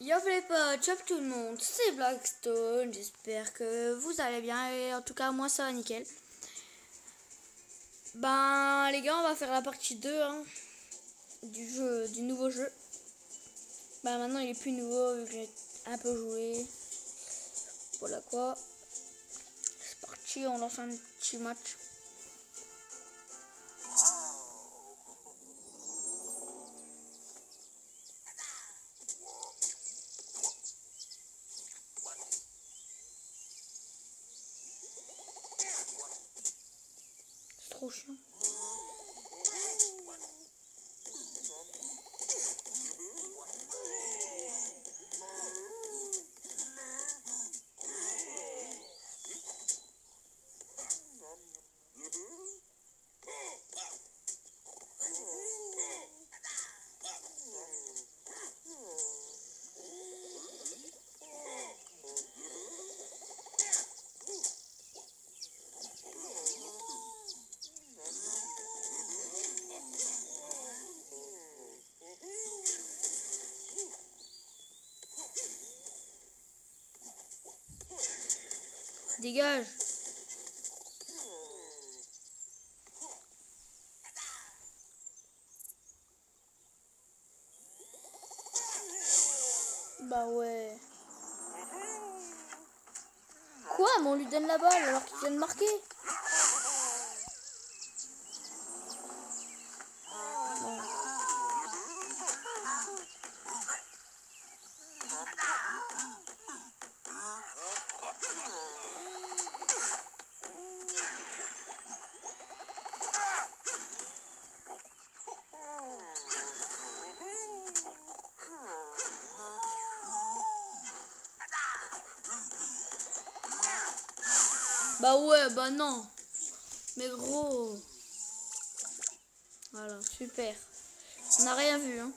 Yo les potes, ciao tout le monde, c'est Blackstone, j'espère que vous allez bien et en tout cas moi ça va nickel. Ben les gars on va faire la partie 2 hein, du jeu, du nouveau jeu. Ben maintenant il est plus nouveau vu que j'ai un peu joué. Voilà quoi. C'est parti, on lance un petit match. roxo. Dégage Bah ouais. Quoi Mais on lui donne la balle alors qu'il vient de marquer? Bah ouais, bah non. Mais gros. Voilà, super. On n'a rien vu, hein.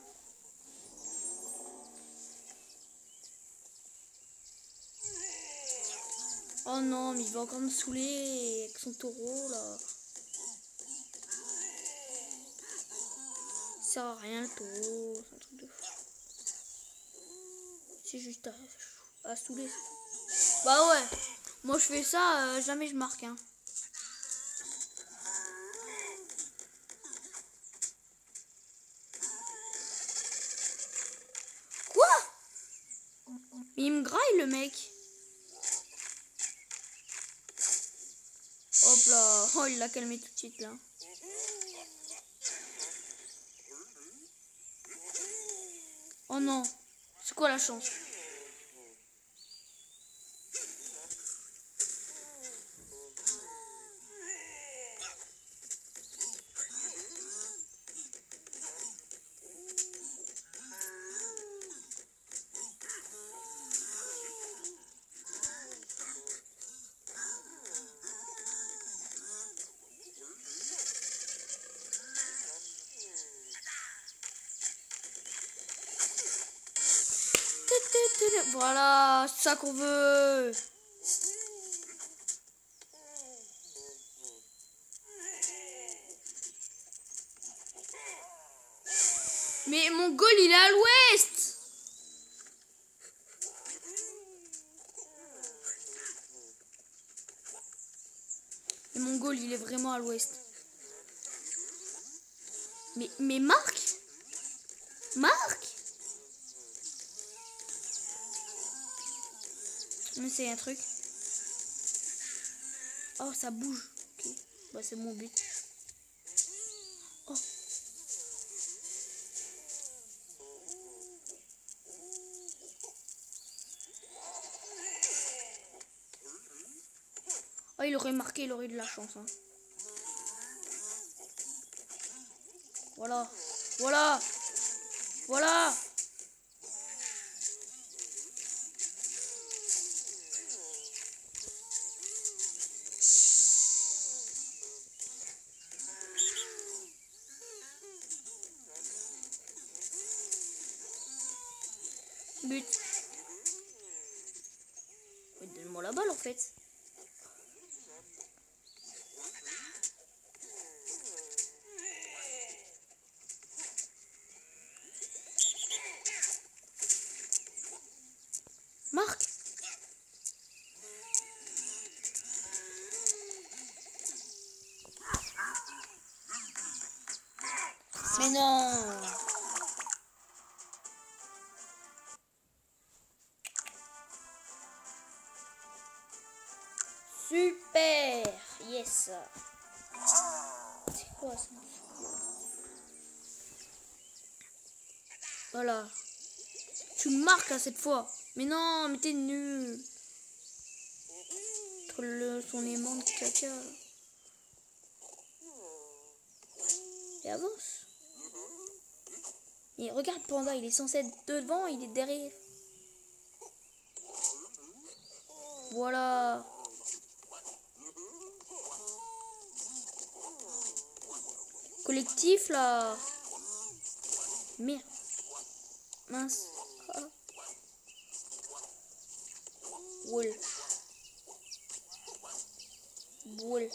Oh non, mais il va encore me saouler avec son taureau, là. Ça sert à rien, le taureau. C'est un truc de fou. C'est juste à, à saouler. Bah ouais. Moi je fais ça, euh, jamais je marque. Hein. Quoi? Il me graille le mec. Hop là. Oh il l'a calmé tout de suite là. Oh non. C'est quoi la chance? Voilà, c'est ça qu'on veut. Mais mon goal, il est à l'ouest. Et mon goal, il est vraiment à l'ouest. Mais, mais Marc? Marc? On c'est un truc. Oh, ça bouge. Ok. Bah, c'est mon but. Oh. Oh, il aurait marqué, il aurait de la chance. Hein. Voilà. Voilà. Voilà. But. Donne-moi la balle en fait. Marc Mais non C'est quoi ça Voilà. Tu marques là cette fois. Mais non, mais t'es nul. Le, son aimant de caca. Et avance. Et regarde Panda, il est censé être devant, il est derrière. Voilà. Collectif là. Merde. Mince. Ah. Wool. Wool.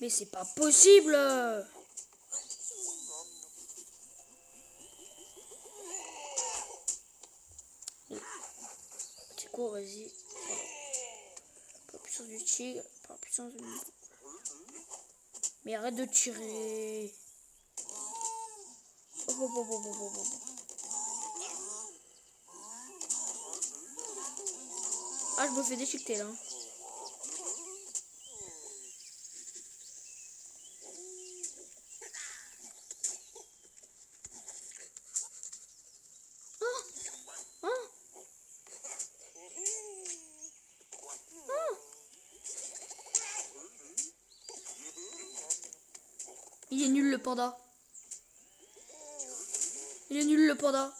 Mais c'est pas possible C'est quoi, vas-y. Pas puissance du tigre, Mais arrête de tirer. Oh, oh, oh. Ah, je me fais déchiqueter là. Oh Oh Oh Il est nul le panda. Il est nul le panda.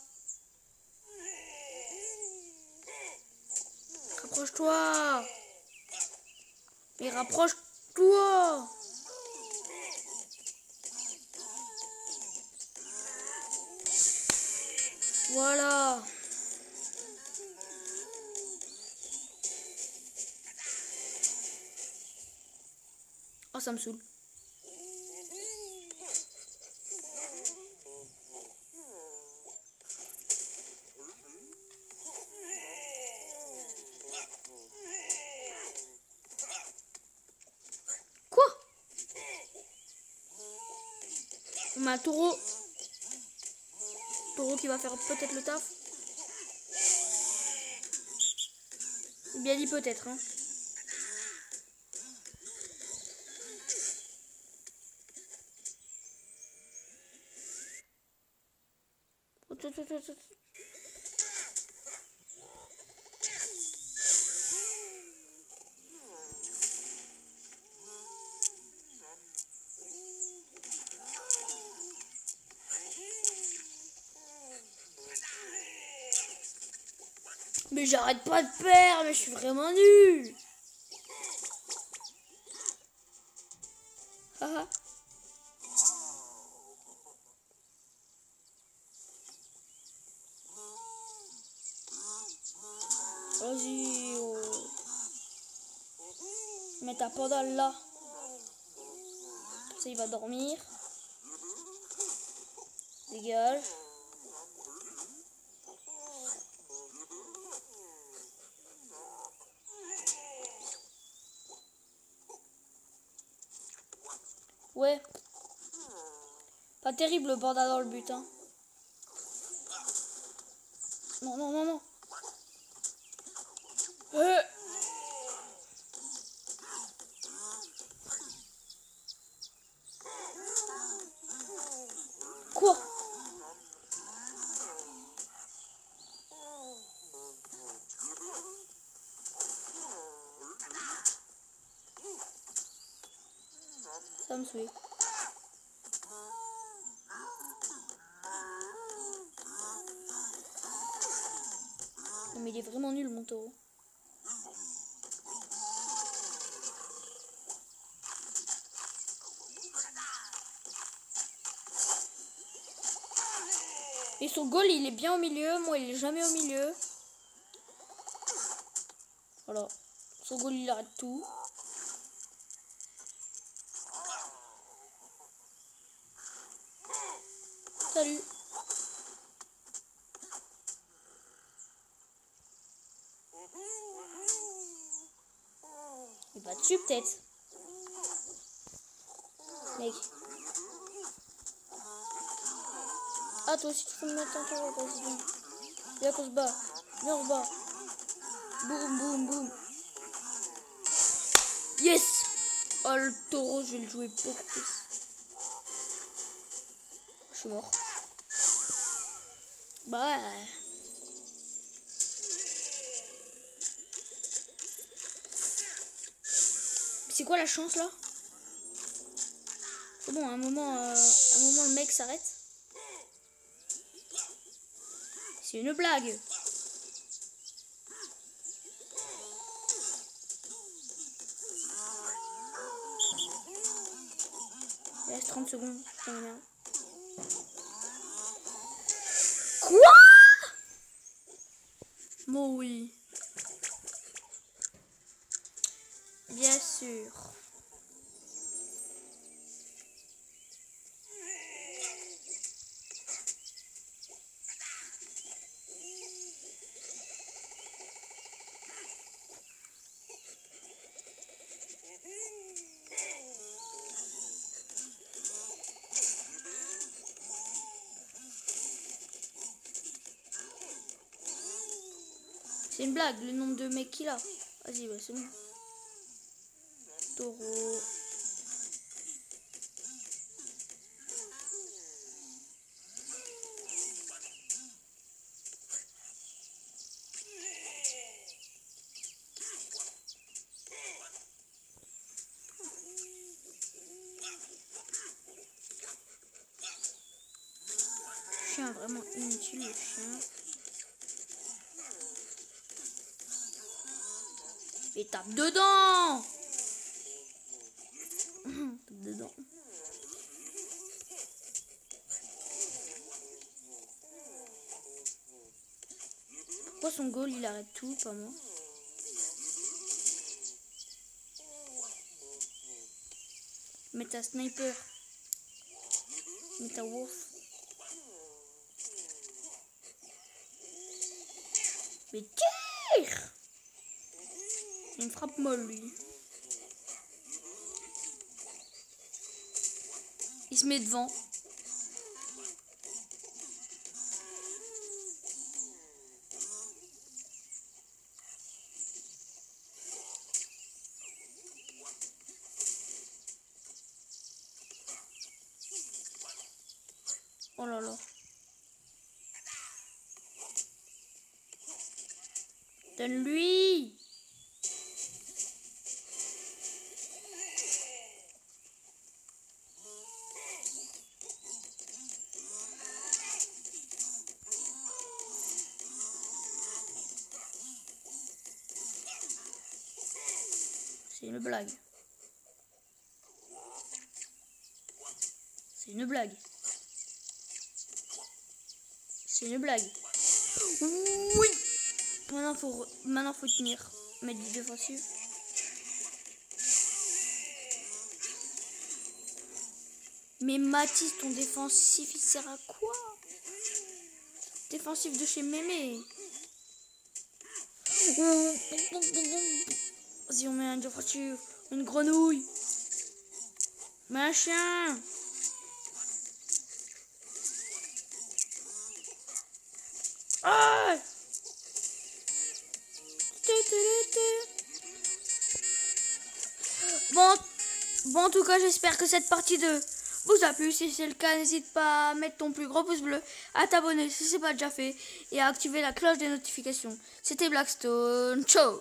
Rapproche-toi. Mais rapproche-toi. Voilà. Oh, ça me saoule. Quoi On taureau. Taureau qui va faire peut-être le taf. Bien dit peut-être. Hein. J'arrête pas de perdre, mais je suis vraiment nul. Haha. Vas-y. Oh. Mets ta panda là. Ça, il va dormir. Dégage. Ouais. Pas terrible le panda dans le but. Hein. Non, non, non, non. Euh. Quoi Ça me suit. Il est vraiment nul mon taureau. Et son goal, il est bien au milieu. Moi, il est jamais au milieu. Voilà. Son goal, il arrête tout. Salut. Peut-être. Mec. Ah toi aussi tu peux me mettre un tour, vas-y viens. Viens qu'on se bat. Viens on se. Boum boum boum. Yes Oh le taureau je vais le jouer beaucoup plus. Je suis mort. Bah ouais. C'est quoi la chance là? C'est bon, à un moment, euh, à un moment le mec s'arrête. C'est une blague. Il reste 30 secondes. Quoi? Bon oui. Bien sûr. C'est une blague, le nombre de mecs qu'il a. Vas-y, ouais, c'est bon. Taureau. Chien vraiment inutile le chien. Et tape dedans Tape dedans. Pourquoi son goal il arrête tout, pas moi Mais ta sniper. Mais ta wolf. Mais tire Il une frappe molle lui. Il se met devant. Oh là là. Donne-lui blague. C'est une blague. C'est une blague. Oui Maintenant faut, re- maintenant faut tenir. Mettre du défensif. Mais Mathis, ton défensif, il sert à quoi? Défensif de chez Mémé. Vas-y, on met un défensif. Une grenouille. Machin. Ah Bon, bon, en tout cas, j'espère que cette partie 2 vous a plu. Si c'est le cas, n'hésite pas à mettre ton plus gros pouce bleu, à t'abonner si c'est pas déjà fait et à activer la cloche des notifications. C'était Blackstone. Ciao